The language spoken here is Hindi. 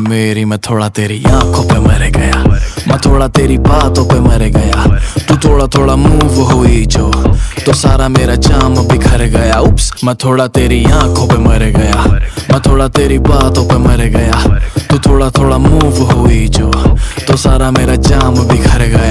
मेरी, मैं थोड़ा तेरी आँखों पे मर गया। मैं थोड़ा तेरी बातों पे मर गया। तू थोड़ा थोड़ा मूव हुई जो। तो सारा मेरा जाम बिखर गया। उप्स मैं थोड़ा तेरी आँखों पे मर गया। मैं थोड़ा तेरी बातों पे मर गया। तू थोड़ा थोड़ा मूव हुई जो। तो सारा मेरा जाम बिखर गया।